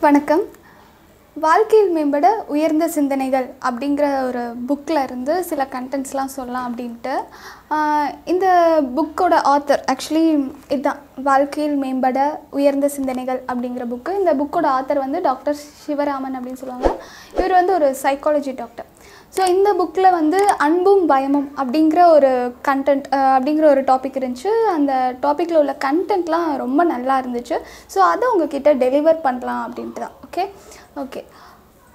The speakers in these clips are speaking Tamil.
வணக்கம். வாழ்க்கையில் மேம்பட உயர்ந்த சிந்தனைகள் அப்படிங்கிற ஒரு புக்கில் இருந்து சில கண்டென்ட்ஸ்லாம் சொல்லலாம் அப்படின்ட்டு. இந்த புக்கோட ஆத்தர் ஆக்சுவலி இதுதான் வாழ்க்கையில் மேம்பட உயர்ந்த சிந்தனைகள் அப்படிங்கிற புக்கு இந்த புக்கோட ஆத்தர் வந்து டாக்டர் சிவராமன் அப்படின்னு சொல்லுவாங்க. இவர் வந்து ஒரு சைக்காலஜி டாக்டர் ஸோ இந்த புக்கில் வந்து அன்பும் பயமும் அப்படிங்கிற ஒரு கண்டென்ட் அப்படிங்கிற ஒரு டாபிக் இருந்துச்சு. அந்த டாப்பிக்கில் உள்ள கண்டென்ட்லாம் ரொம்ப நல்லா இருந்துச்சு. ஸோ அதை உங்ககிட்ட டெலிவர் பண்ணலாம் அப்படின்ட்டு தான். ஓகே ஓகே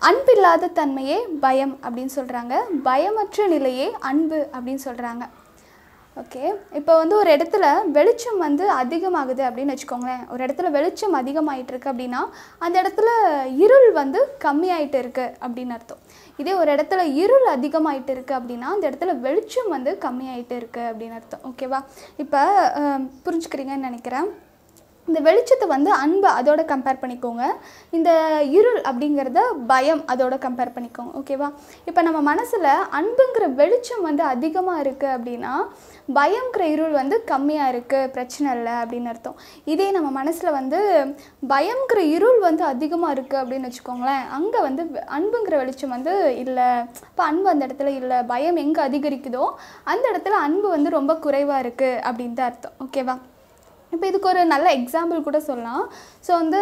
அன்பில்லாத தன்மையே பயம் அப்படின்னு சொல்கிறாங்க பயமற்ற நிலையே அன்பு அப்படின்னு சொல்கிறாங்க ஓகே இப்போ வந்து ஒரு இடத்துல வெளிச்சம் வந்து அதிகமாகுது அப்படின்னு வச்சுக்கோங்களேன். ஒரு இடத்துல வெளிச்சம் அதிகமாகிட்டு இருக்கு அப்படின்னா அந்த இடத்துல இருள் வந்து கம்மியாயிட்டு இருக்கு அப்படின்னு அர்த்தம். இதே ஒரு இடத்துல இருள் அதிகமாயிட்டு இருக்கு அப்படின்னா அந்த இடத்துல வெளிச்சம் வந்து கம்மியாயிட்டு இருக்கு அப்படின்னு அர்த்தம். ஓகேவா இப்போ புரிஞ்சுக்கிறீங்கன்னு நினைக்கிறேன். இந்த வெளிச்சத்தை வந்து அன்பை அதோட கம்பேர் பண்ணிக்கோங்க. இந்த இருள் அப்படிங்கிறத பயம் அதோட கம்பேர் பண்ணிக்கோங்க ஓகேவா இப்போ நம்ம மனசில் அன்புங்கிற வெளிச்சம் வந்து அதிகமாக இருக்குது அப்படின்னா பயங்கிற இருள் வந்து கம்மியாக இருக்குது பிரச்சனை இல்லை அப்படின்னு அர்த்தம். இதே நம்ம மனசில் வந்து பயங்கிற இருள் வந்து அதிகமாக இருக்குது அப்படின்னு வச்சுக்கோங்களேன் அங்கே வந்து அன்புங்கிற வெளிச்சம் வந்து இல்லை. இப்போ அன்பு அந்த இடத்துல இல்லை பயம் எங்கே அதிகரிக்குதோ அந்த இடத்துல அன்பு வந்து ரொம்ப குறைவாக இருக்குது அப்படின்னு தான் அர்த்தம் ஓகேவா இப்போ இதுக்கு ஒரு நல்ல எக்ஸாம்பிள் கூட சொல்லலாம். ஸோ வந்து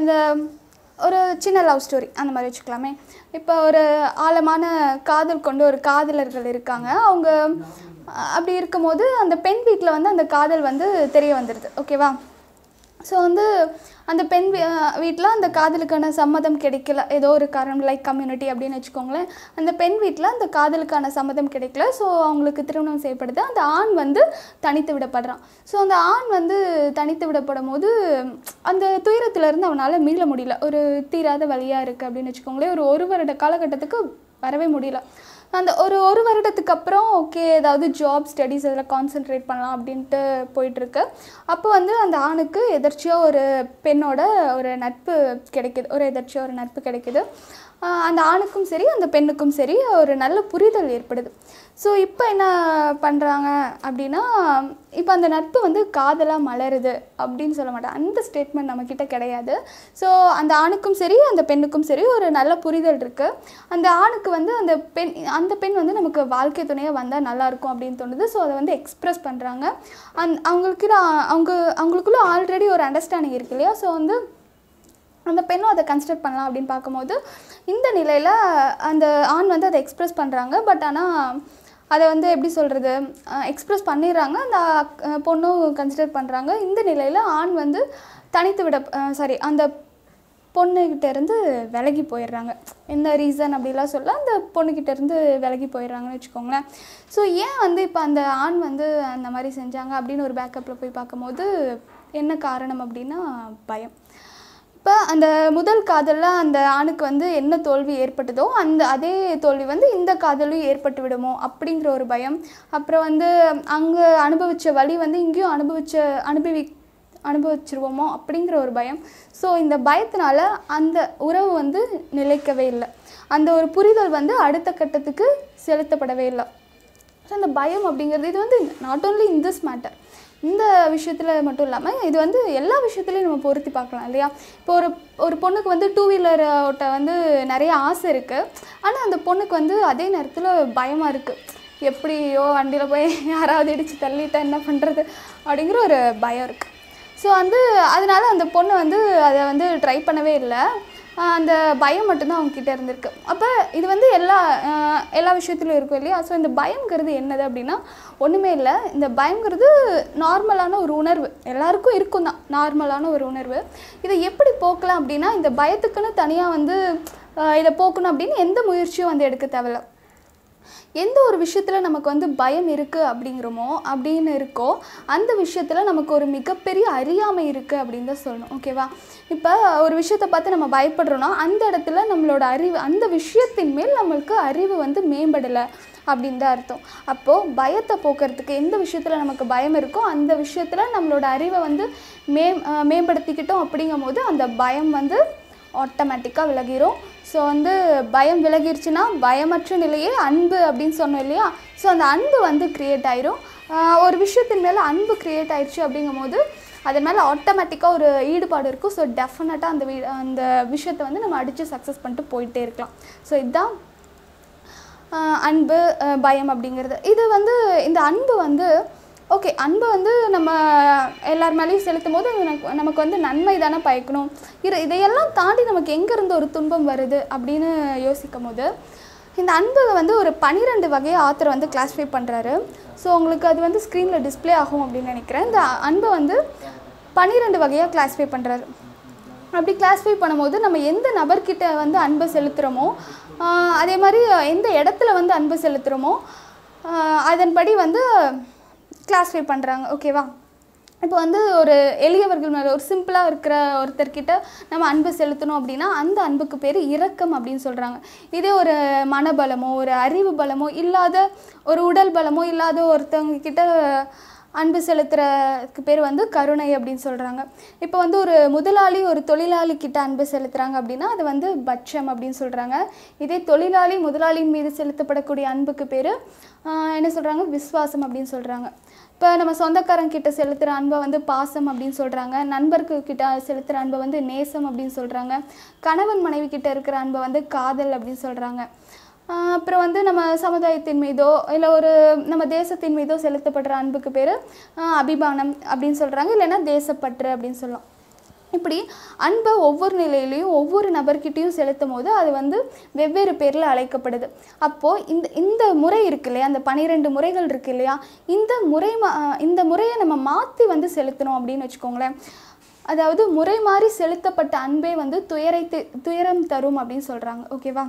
இந்த ஒரு சின்ன லவ் ஸ்டோரி அந்த மாதிரி வச்சுக்கலாமே. இப்போ ஒரு ஆழமான காதல் கொண்டு ஒரு காதலர்கள் இருக்காங்க. அவங்க அப்படி இருக்கும்போது அந்த பெண் வீட்டில் வந்து அந்த காதல் வந்து தெரிய வந்துடுது ஓகேவா ஸோ வந்து அந்த பெண் வீட்டில் அந்த காதலுக்கான சம்மதம் கிடைக்கல. ஏதோ ஒரு காரணம் லைக் கம்யூனிட்டி அப்படின்னு வச்சுக்கோங்களேன். அந்த பெண் வீட்டில் அந்த காதலுக்கான சம்மதம் கிடைக்கல. ஸோ அவங்களுக்கு திருமணம் செய்யப்படுது. அந்த ஆண் வந்து தனித்து விடப்படுறான். ஸோ அந்த ஆண் வந்து தனித்து விடப்படும் போது அந்த துயரத்திலிருந்து அவனால் மீள முடியல. ஒரு தீராத வழியாக இருக்குது அப்படின்னு வச்சுக்கோங்களேன். ஒரு ஒரு வருட காலகட்டத்துக்கு வரவே முடியல. அந்த ஒரு ஒரு வருடத்துக்கு அப்புறம் ஓகே ஏதாவது ஜாப் ஸ்டடீஸ் அதில் கான்சென்ட்ரேட் பண்ணலாம் அப்படின்ட்டு போயிட்டுருக்கு. அப்போ வந்து அந்த ஆணுக்கு எதர்ச்சியாக ஒரு பெண்ணோட ஒரு நட்பு கிடைக்கிது ஒரு எதர்ச்சியாக ஒரு நட்பு கிடைக்கிது. அந்த ஆணுக்கும் சரி அந்த பெண்ணுக்கும் சரி ஒரு நல்ல புரிதல் ஏற்படுது. ஸோ இப்போ என்ன பண்ணுறாங்க அப்படின்னா இப்போ அந்த நட்பு வந்து காதலாக மலருது அப்படின்னு சொல்ல மாட்டேன். அந்த ஸ்டேட்மெண்ட் நம்மக்கிட்ட கிடையாது. ஸோ அந்த ஆணுக்கும் சரி அந்த பெண்ணுக்கும் சரி ஒரு நல்ல புரிதல் இருக்குது அந்த ஆணுக்கு வந்து அந்த பெண் அந்த பெண் வந்து நமக்கு வாழ்க்கை துணையாக வந்தால் நல்லாயிருக்கும் அப்படின்னு தோணுது. ஸோ அதை வந்து எக்ஸ்ப்ரெஸ் பண்ணுறாங்க அந் அவங்களுக்கு அவங்க அவங்களுக்குள்ள ஆல்ரெடி ஒரு அண்டர்ஸ்டாண்டிங் இருக்கு இல்லையா? ஸோ வந்து அந்த பெண்ணும் அதை கன்சிடர் பண்ணலாம் அப்படின்னு பார்க்கும்போது இந்த நிலையில் அந்த ஆண் வந்து அதை எக்ஸ்ப்ரெஸ் பண்ணுறாங்க பட் ஆனால் அதை வந்து எப்படி சொல்கிறது எக்ஸ்ப்ரெஸ் பண்ணிடுறாங்க. அந்த பொண்ணும் கன்சிடர் பண்ணுறாங்க இந்த நிலையில் ஆண் வந்து தனித்து விட சாரி அந்த பொண்ணுக்கிட்டேருந்து விலகி போயிடுறாங்க. எந்த ரீசன் அப்படிலாம் சொல்ல அந்த பொண்ணுக்கிட்டேருந்து விலகி போயிடுறாங்கன்னு வச்சுக்கோங்களேன். ஸோ ஏன் வந்து இப்போ அந்த ஆண் வந்து அந்த மாதிரி செஞ்சாங்க அப்படின்னு ஒரு பேக்கப்பில் போய் பார்க்கும்போது என்ன காரணம் அப்படின்னா பயம். அப்போ அந்த முதல் காதலில் அந்த ஆணுக்கு வந்து என்ன தோல்வி ஏற்பட்டதோ அந்த அதே தோல்வி வந்து இந்த காதலும் ஏற்பட்டு விடுமோ அப்படிங்கிற ஒரு பயம். அப்புறம் வந்து அங்கே அனுபவித்த வழி வந்து இங்கேயும் அனுபவிச்ச அனுபவி அனுபவிச்சிருவோமோ அப்படிங்கிற ஒரு பயம். ஸோ இந்த பயத்தினால அந்த உறவு வந்து நிலைக்கவே இல்லை. அந்த ஒரு புரிதல் வந்து அடுத்த கட்டத்துக்கு செலுத்தப்படவே இல்லை. ஸோ அந்த பயம் அப்படிங்கிறது இது வந்து not only in this matter இந்த விஷயத்தில் மட்டும் இல்லாமல் இது வந்து எல்லா விஷயத்துலையும் நம்ம பொருத்தி பார்க்கலாம் இல்லையா? இப்போ ஒரு ஒரு பொண்ணுக்கு வந்து டூ வீலர் ஓட்ட வந்து நிறைய ஆசை இருக்குது ஆனால் அந்த பொண்ணுக்கு வந்து அதே நேரத்தில் பயமாக இருக்குது எப்படியோ வண்டியில் போய் யாராவது இடித்து தள்ளிட்டா என்ன பண்ணுறது அப்படிங்கிற ஒரு பயம் இருக்குது ஸோ வந்து அதனால அந்த பொண்ணு வந்து அதை வந்து ட்ரை பண்ணவே இல்லை. அந்த பயம் மட்டும்தான் அவங்கக்கிட்ட இருந்திருக்கு. அப்போ இது வந்து எல்லா எல்லா விஷயத்துலையும் இருக்கும் இல்லையா? ஸோ இந்த பயங்கிறது என்னது அப்படின்னா ஒன்றுமே இல்லை. இந்த பயங்கிறது நார்மலான ஒரு உணர்வு. எல்லாருக்கும் இருக்கும் தான் நார்மலான ஒரு உணர்வு. இதை எப்படி போக்கலாம் அப்படின்னா இந்த பயத்துக்குன்னு தனியாக வந்து இதை போக்கணும் அப்படின்னு எந்த முயற்சியும் வந்து எடுக்க தேவையில்ல. எந்த ஒரு விஷயத்தில் நமக்கு வந்து பயம் இருக்குது அப்படிங்கிறோமோ அப்படின்னு இருக்கோ அந்த விஷயத்தில் நமக்கு ஒரு மிகப்பெரிய அறியாமை இருக்குது அப்படின்னு தான் சொல்லணும். ஓகேவா இப்போ ஒரு விஷயத்தை பார்த்து நம்ம பயப்படுறோன்னா அந்த இடத்துல நம்மளோட அறிவு அந்த விஷயத்தின் மேல் நம்மளுக்கு அறிவு வந்து மேம்படலை அப்படின்னு தான் அர்த்தம். அப்போது பயத்தை போக்குறதுக்கு எந்த விஷயத்தில் நமக்கு பயம் இருக்கோ அந்த விஷயத்தில் நம்மளோட அறிவை வந்து மே மேம்படுத்திக்கிட்டோம் அப்படிங்கும் போது அந்த பயம் வந்து ஆட்டோமேட்டிக்காக விலகிரும். ஸோ வந்து பயம் விலகிருச்சுன்னா பயமற்ற நிலையே அன்பு அப்படின்னு சொன்னோம் இல்லையா? ஸோ அந்த அன்பு வந்து க்ரியேட் ஆயிரும். ஒரு விஷயத்தின் மேலே அன்பு க்ரியேட் ஆயிடுச்சு அப்படிங்கும்போது அதன் மேலே ஆட்டோமேட்டிக்காக ஒரு ஈடுபாடு இருக்கும். ஸோ டெஃபினட்டாக அந்த வீ அந்த விஷயத்தை வந்து நம்ம அடித்து சக்ஸஸ் பண்ணிட்டு போயிட்டே இருக்கலாம். ஸோ இதுதான் அன்பு பயம் அப்படிங்கிறது. இது வந்து இந்த அன்பு வந்து ஓகே அன்பு வந்து நம்ம எல்லார் மேலேயும் செலுத்தும் போது நமக்கு நமக்கு வந்து நன்மை தானே பயக்கணும். இது இதையெல்லாம் தாண்டி நமக்கு எங்கேருந்து ஒரு துன்பம் வருது அப்படின்னு யோசிக்கும் போது இந்த அன்பை வந்து ஒரு பன்னிரெண்டு வகையை ஆத்தர் வந்து கிளாஸிஃபை பண்ணுறாரு ஸோ உங்களுக்கு அது வந்து ஸ்க்ரீனில் டிஸ்ப்ளே ஆகும் அப்படின்னு நினைக்கிறேன். இந்த அன்பை வந்து பன்னிரெண்டு வகையாக கிளாஸிஃபை பண்ணுறாரு அப்படி கிளாஸிஃபை பண்ணும்போது நம்ம எந்த நபர்கிட்ட வந்து அன்பை செலுத்துகிறோமோ அதே மாதிரி எந்த இடத்துல வந்து அன்பு செலுத்துகிறோமோ அதன்படி வந்து கிளாஸிஃபை பண்ணுறாங்க ஓகேவா இப்போ வந்து ஒரு எளியவர்கள் மேலே ஒரு சிம்பிளாக இருக்கிற ஒருத்தர்கிட்ட நம்ம அன்பு செலுத்தணும் அப்படின்னா அந்த அன்புக்கு பேர் இரக்கம் அப்படின்னு சொல்கிறாங்க இதே ஒரு மனபலமோ ஒரு அறிவு பலமோ இல்லாத ஒரு உடல் பலமோ இல்லாத ஒருத்தவங்க கிட்ட அன்பு செலுத்துறதுக்கு பேர் வந்து கருணை அப்படின்னு சொல்கிறாங்க இப்போ வந்து ஒரு முதலாளி ஒரு தொழிலாளி கிட்ட அன்பு செலுத்துகிறாங்க அப்படின்னா அது வந்து பட்சம் அப்படின்னு சொல்கிறாங்க இதே தொழிலாளி முதலாளியின் மீது செலுத்தப்படக்கூடிய அன்புக்கு பேர் என்ன சொல்கிறாங்க விஸ்வாசம் அப்படின்னு சொல்கிறாங்க இப்போ நம்ம சொந்தக்காரங்க கிட்ட செலுத்துகிற அன்பை வந்து பாசம் அப்படின்னு சொல்கிறாங்க நண்பர்க்கு கிட்ட செலுத்துகிற அன்பை வந்து நேசம் அப்படின்னு சொல்கிறாங்க கணவன் மனைவி கிட்ட இருக்கிற அன்பை வந்து காதல் அப்படின்னு சொல்கிறாங்க அப்புறம் வந்து நம்ம சமுதாயத்தின் மீதோ இல்லை ஒரு நம்ம தேசத்தின் மீதோ செலுத்தப்படுற அன்புக்கு பேர் அபிமானம் அப்படின்னு சொல்கிறாங்க இல்லைன்னா தேசப்பற்று அப்படின்னு சொல்லலாம். இப்படி அன்பை ஒவ்வொரு நிலையிலையும் ஒவ்வொரு நபர்கிட்டையும் செலுத்தும் போது அது வந்து வெவ்வேறு பேரில் அழைக்கப்படுது. அப்போது இந்த இந்த முறை இருக்கு இல்லையா அந்த பனிரெண்டு முறைகள் இருக்கு இல்லையா இந்த முறை மா இந்த முறையை நம்ம மாற்றி வந்து செலுத்தணும் அப்படின்னு வச்சுக்கோங்களேன். அதாவது முறை மாறி செலுத்தப்பட்ட அன்பே வந்து துயரை துயரம் தரும் அப்படின்னு சொல்கிறாங்க ஓகேவா?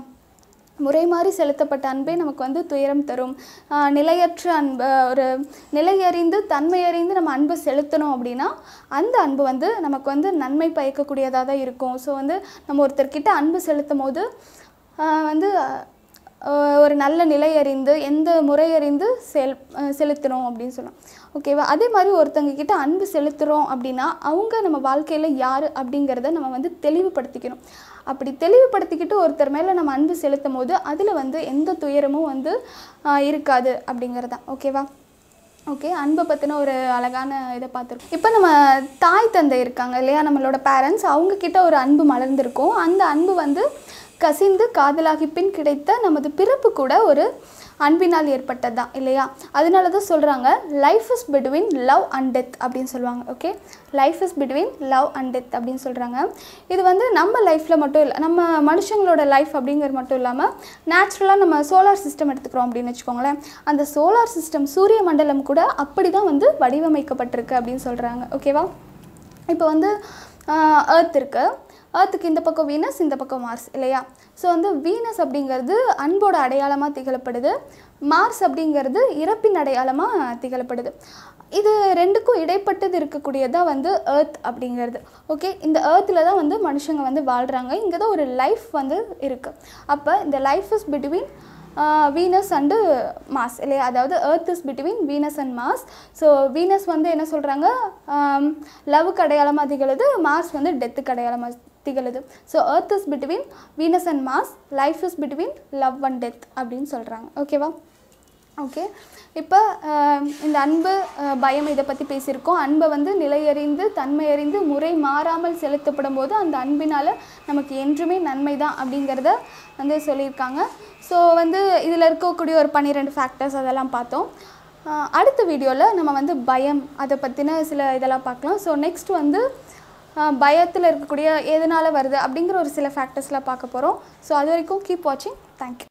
முறை மாறி செலுத்தப்பட்ட அன்பே நமக்கு வந்து துயரம் தரும். நிலையற்ற அன்பு ஒரு நிலையறிந்து தன்மையறிந்து நம்ம அன்பு செலுத்தணும் அப்படின்னா அந்த அன்பு வந்து நமக்கு வந்து நன்மை பயக்கக்கூடியதாக தான் இருக்கும். ஸோ வந்து நம்ம ஒருத்தர்கிட்ட அன்பு செலுத்தும் போது வந்து ஒரு நல்ல நிலை அறிந்து எந்த முறை அறிந்து செல் செலுத்துகிறோம் அப்படின்னு சொல்லலாம் ஓகேவா அதே மாதிரி ஒருத்தங்க கிட்ட அன்பு செலுத்துகிறோம் அப்படின்னா அவங்க நம்ம வாழ்க்கையில் யார் அப்படிங்கிறத நம்ம வந்து தெளிவுபடுத்திக்கணும். அப்படி தெளிவுபடுத்திக்கிட்டு ஒருத்தர் மேலே நம்ம அன்பு செலுத்தும் போது அதில் வந்து எந்த துயரமும் வந்து இருக்காது அப்படிங்கிறது தான் ஓகேவா ஓகே அன்பை பற்றின ஒரு அழகான இதை பார்த்துருக்கோம். இப்போ நம்ம தாய் தந்தை இருக்காங்க இல்லையா? நம்மளோட பேரண்ட்ஸ் அவங்கக்கிட்ட ஒரு அன்பு மலர்ந்திருக்கும். அந்த அன்பு வந்து கசிந்து காதலாகி பின் கிடைத்த நமது பிறப்பு கூட ஒரு அன்பினால் ஏற்பட்டது தான் இல்லையா? அதனால தான் சொல்கிறாங்க life is between love and death அப்படின்னு சொல்லுவாங்க okay life is between love and death அப்படின்னு சொல்கிறாங்க இது வந்து நம்ம லைஃப்பில் மட்டும் இல்லை நம்ம மனுஷங்களோட லைஃப் அப்படிங்கிறது மட்டும் இல்லாமல் நேச்சுரலாக நம்ம சோலார் சிஸ்டம் எடுத்துக்கிறோம் அப்படின்னு வச்சுக்கோங்களேன். அந்த சோலார் சிஸ்டம் சூரிய மண்டலம் கூட அப்படி தான் வந்து வடிவமைக்கப்பட்டிருக்கு அப்படின்னு சொல்கிறாங்க ஓகேவா இப்போ வந்து ஏர்த் இருக்குது ஏர்த்துக்கு இந்த பக்கம் வீனஸ் இந்த பக்கம் மார்ஸ் இல்லையா? ஸோ வந்து வீனஸ் அப்படிங்கிறது அன்போட அடையாளமாக திகழப்படுது. மார்ஸ் அப்படிங்கிறது இறப்பின் அடையாளமாக திகழப்படுது. இது ரெண்டுக்கும் இடைப்பட்டது இருக்கக்கூடியதாக வந்து ஏர்த் அப்படிங்கிறது. ஓகே இந்த ஏர்த்தில் தான் வந்து மனுஷங்க வந்து வாழ்கிறாங்க இங்கே தான் ஒரு லைஃப் வந்து இருக்குது அப்போ இந்த life is between Venus and Mars இல்லையா? அதாவது Earth is between Venus and Mars so Venus வந்து என்ன சொல்கிறாங்க லவ்வுக்கு அடையாளமாக திகழுது. மார்ஸ் வந்து டெத்துக்கு அடையாளமாக திகழுது. So Earth is between Venus and Mars life is between love and death அப்படின்னு சொல்கிறாங்க ஓகேவா ஓகே இப்போ இந்த அன்பு பயம் இதை பற்றி பேசியிருக்கோம். அன்பை வந்து நிலையறிந்து தன்மையறிந்து முறை மாறாமல் செலுத்தப்படும் போது அந்த அன்பினால் நமக்கு என்றுமே நன்மை தான் அப்படிங்கிறத வந்து சொல்லியிருக்காங்க. ஸோ வந்து இதில் இருக்கக்கூடிய ஒரு பன்னிரெண்டு ஃபேக்டர்ஸ் அதெல்லாம் பார்த்தோம். அடுத்த வீடியோவில் நம்ம வந்து பயம் அதை பற்றின சில இதெல்லாம் பார்க்கலாம். ஸோ நெக்ஸ்ட் வந்து பயத்தில் இருக்கக்கூடிய எதனால் வருது அப்படிங்கிற ஒரு சில ஃபேக்டர்ஸ்லாம் பார்க்க போகிறோம் ஸோ அது வரைக்கும் கீப் வாட்சிங் தேங்க்யூ